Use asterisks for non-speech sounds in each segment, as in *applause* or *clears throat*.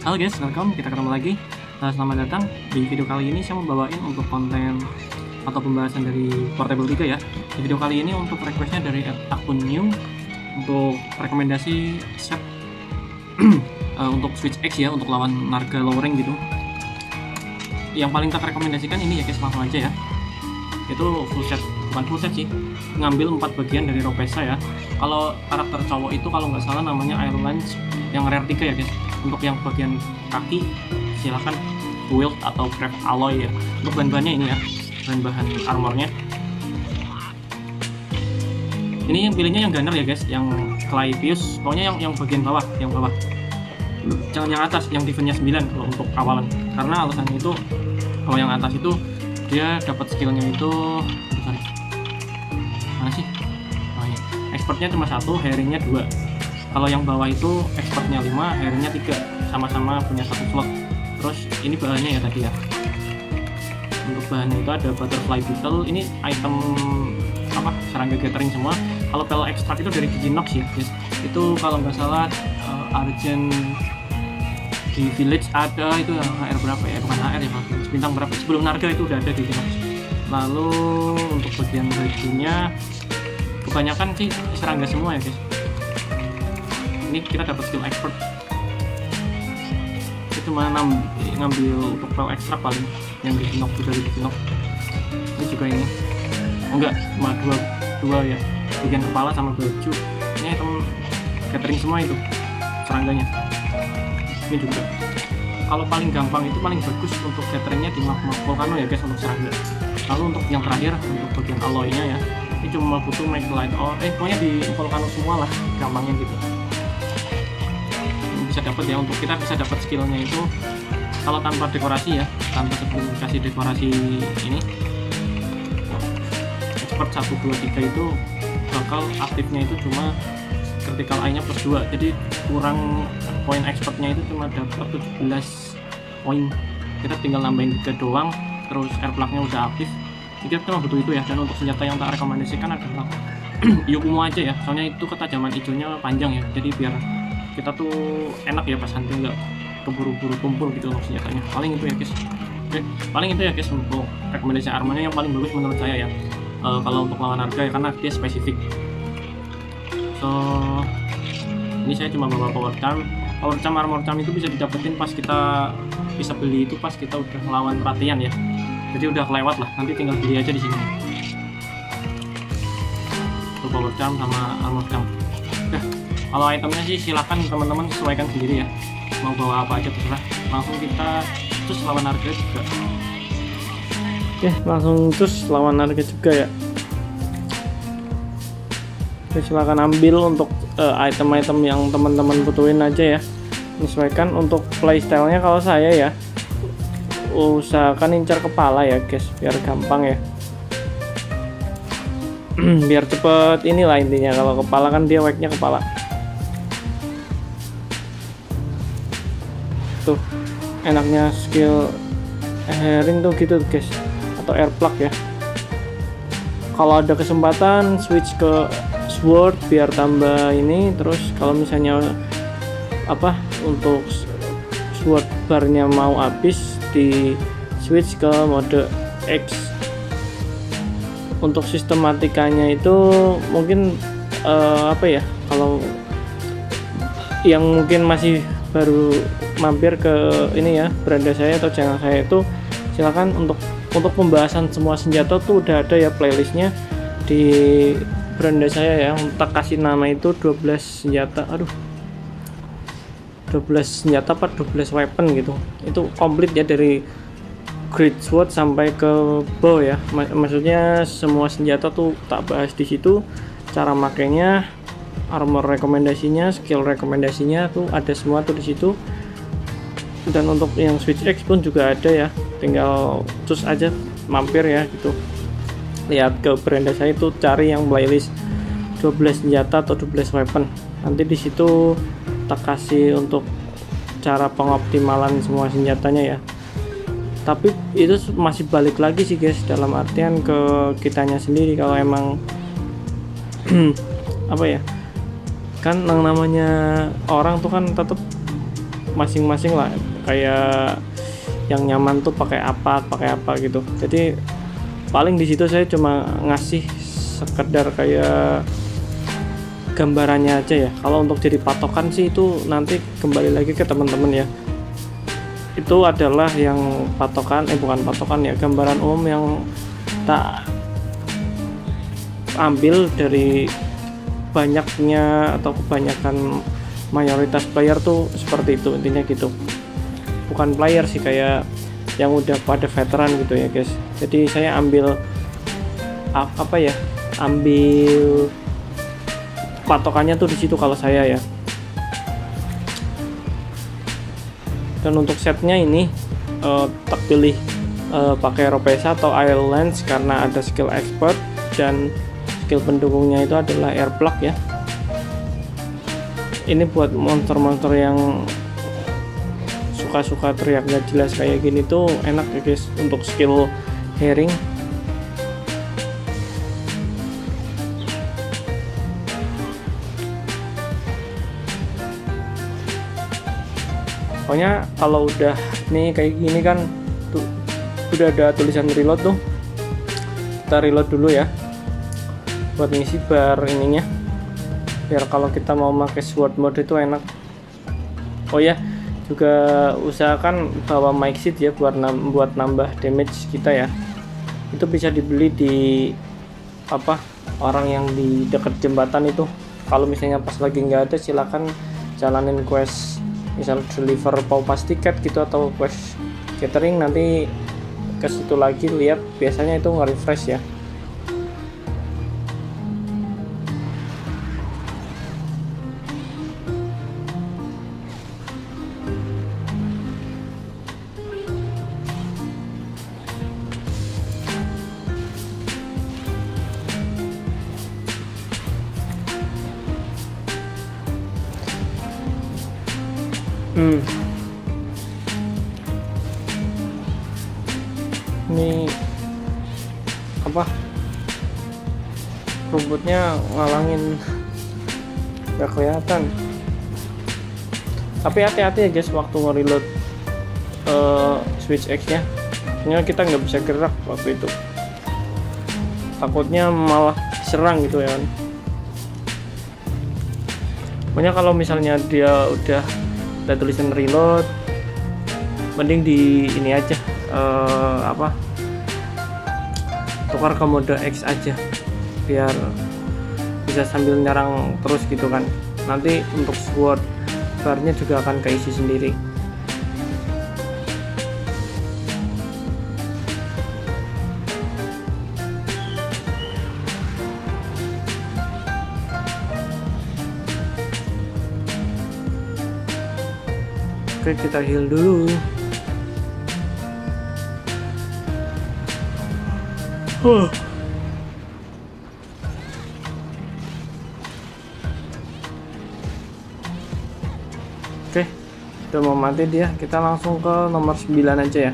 Halo guys, welcome. Kita ketemu lagi. Uh, selamat datang. Di video kali ini saya mau bawain untuk konten atau pembahasan dari Portable 3 ya. Di video kali ini untuk requestnya dari akun new untuk rekomendasi set uh, *clears throat* untuk Switch X ya untuk lawan Narga lowering gitu. Yang paling tak rekomendasikan ini ya guys langsung aja ya. Itu full set, bukan full set sih. Ngambil empat bagian dari Ropesa ya. Kalau karakter cowok itu kalau nggak salah namanya Ireland yang rare 3 ya guys untuk yang bagian kaki silahkan wield atau craft alloy ya. Untuk bahan-bahannya ini ya bahan-bahan armornya. Ini yang pilihnya yang gunner ya guys. Yang Clypeus pokoknya yang yang bagian bawah yang bawah. Jangan yang atas yang defense-nya 9 kalau untuk awalan. Karena alasannya itu kalau yang atas itu dia dapat skillnya itu sorry. Mana sih? Oh, ini. expertnya cuma satu hairingnya dua kalau yang bawah itu expertnya 5 airnya 3 sama-sama punya satu slot. Terus ini bahannya ya tadi ya. Untuk bahannya itu ada butterfly beetle. Ini item apa serangga gathering semua. Kalau pel extract itu dari Giginox ya guys. Itu kalau nggak salah uh, argent di village ada. Itu HR berapa ya? Bukan HR ya bintang berapa? Sebelum Narga itu udah ada di Giginox lalu untuk bagian bajunya kebanyakan sih serangga semua ya guys ini kita dapat skill expert. Itu cuma ngambil untuk pro extra paling yang di juga di knock ini juga ini. Enggak cuma dua dua ya. Bagian kepala sama baju. Ini item catering semua itu serangganya. Ini juga. Kalau paling gampang itu paling bagus untuk cateringnya di magma volcano ya guys untuk serangga. Lalu untuk yang terakhir untuk bagian alloynya ya. Ini cuma butuh make light or eh pokoknya di volcano semua lah gampangnya gitu bisa dapat ya untuk kita bisa dapat skillnya itu kalau tanpa dekorasi ya tanpa kasih dekorasi ini expert 1, 2, 3 itu bakal aktifnya itu cuma critical eye nya plus 2 jadi kurang poin expertnya itu cuma dapat 17 poin. Kita tinggal nambahin 3 doang terus air plug-nya udah aktif. Jadi cuma butuh itu ya dan untuk senjata yang tak rekomendasikan adalah *clears throat* Yukumo aja ya soalnya itu ketajaman hijaunya panjang ya. Jadi biar kita tuh enak ya pas hunting nggak keburu-buru kumpul gitu loh senjatanya paling itu ya guys oke paling itu ya guys untuk rekomendasi armornya yang paling bagus menurut saya ya. Uh, kalau untuk lawan harga ya karena dia spesifik. So ini saya cuma bawa power charm. Power charm armor charm itu bisa didapetin pas kita bisa beli itu pas kita udah melawan perhatian ya. Jadi udah kelewat lah nanti tinggal beli aja di sini. Untuk power charm sama armor charm kalau itemnya sih silahkan teman-teman sesuaikan sendiri ya. Mau bawa apa aja terserah. Langsung kita terus lawan harga juga. Ya langsung terus lawan harga juga ya. Oke, silahkan ambil untuk eh, item-item yang teman-teman butuhin aja ya. Sesuaikan untuk playstylenya kalau saya ya. Usahakan incar kepala ya guys biar gampang ya. *clears throat* Biar cepet inilah intinya kalau kepala kan dia wake kepala enaknya skill herring tuh gitu guys. Atau air plug ya. Kalau ada kesempatan switch ke sword biar tambah ini. Terus kalau misalnya apa untuk sword barnya mau habis di switch ke mode X. Untuk sistematikanya itu mungkin uh, apa ya kalau yang mungkin masih baru mampir ke ini ya beranda saya atau channel saya itu silahkan untuk untuk pembahasan semua senjata tuh udah ada ya playlistnya di beranda saya ya. Untuk kasih nama itu 12 senjata aduh 12 senjata apa 12 weapon gitu. Itu komplit ya dari great sword sampai ke bow ya. Maksudnya semua senjata tuh tak bahas di situ. Cara makainya armor rekomendasinya skill rekomendasinya tuh ada semua tuh di situ dan untuk yang switch X pun juga ada ya. Tinggal terus aja mampir ya gitu. Lihat ke brand saya itu cari yang playlist 12 senjata atau 12 weapon. Nanti di situ tak kasih untuk cara pengoptimalan semua senjatanya ya. Tapi itu masih balik lagi sih guys dalam artian ke kitanya sendiri. Kalau emang *clears throat* apa ya kan yang namanya orang tuh kan tetap masing-masing lah kayak yang nyaman tuh pakai apa pakai apa gitu. Jadi paling di situ saya cuma ngasih sekedar kayak gambarannya aja ya. Kalau untuk jadi patokan sih itu nanti kembali lagi ke teman-teman ya. Itu adalah yang patokan eh bukan patokan ya gambaran umum yang tak ambil dari banyaknya atau kebanyakan mayoritas player tuh seperti itu intinya gitu bukan player sih kayak yang udah pada veteran gitu ya guys. Jadi saya ambil apa ya ambil patokannya tuh di situ kalau saya ya. Dan untuk setnya ini uh, tak pilih uh, pakai Ropesa atau Lens karena ada skill expert dan skill pendukungnya itu adalah air plug ya. Ini buat monster-monster yang suka-suka teriak gak jelas kayak gini tuh enak ya guys untuk skill herring pokoknya kalau udah nih kayak gini kan tuh udah ada tulisan reload tuh kita reload dulu ya buat ngisi bar ininya biar kalau kita mau pakai sword mode itu enak. Oh ya juga usahakan bawa mic seat ya buat nam buat nambah damage kita ya. Itu bisa dibeli di apa orang yang di dekat jembatan itu. Kalau misalnya pas lagi nggak ada silakan jalanin quest misal deliver pas tiket gitu atau quest catering. Nanti ke situ lagi lihat biasanya itu nge-refresh ya hmm. ini apa? Rumputnya ngalangin gak kelihatan. Tapi hati-hati ya guys waktu nge-reload uh, switch X nya. Ini kita nggak bisa gerak waktu itu. Takutnya malah serang gitu ya kan. Pokoknya kalau misalnya dia udah ada tulisan reload. Mending di ini aja uh, apa? Tukar ke mode X aja biar bisa sambil nyerang terus gitu kan. Nanti untuk sword barnya juga akan keisi sendiri Oke kita heal dulu. Huh. Oke udah mau mati dia. Kita langsung ke nomor 9 aja ya.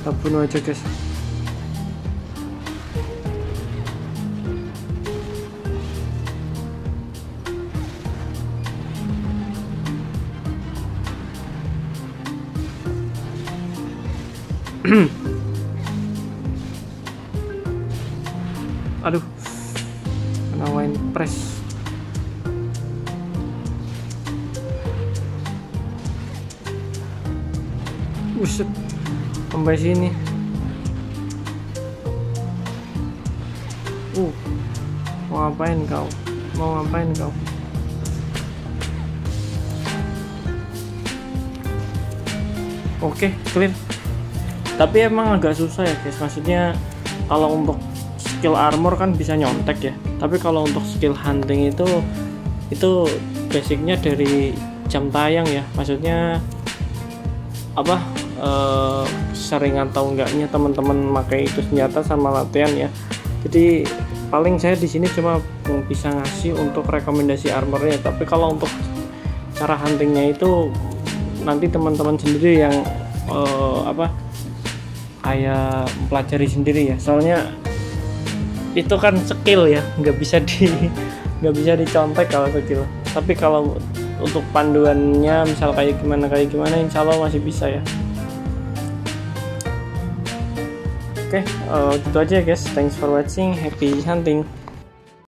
Kita bunuh aja guys aduh. Kena wine press. Buset. Sampai sini. Uh. Mau ngapain kau? Mau ngapain kau? Oke clear tapi emang agak susah ya guys. Maksudnya kalau untuk skill armor kan bisa nyontek ya. Tapi kalau untuk skill hunting itu itu basicnya dari jam tayang ya. Maksudnya apa uh, sering atau enggaknya teman-teman pakai itu senjata sama latihan ya. Jadi paling saya di sini cuma bisa ngasih untuk rekomendasi armornya. Tapi kalau untuk cara huntingnya itu nanti teman-teman sendiri yang uh, apa kayak mempelajari sendiri ya. Soalnya itu kan skill ya nggak bisa di *laughs* nggak bisa dicontek kalau skill. Tapi kalau untuk panduannya misal kayak gimana kayak gimana insya Allah masih bisa ya. Oke eh, gitu aja ya guys. Thanks for watching. Happy hunting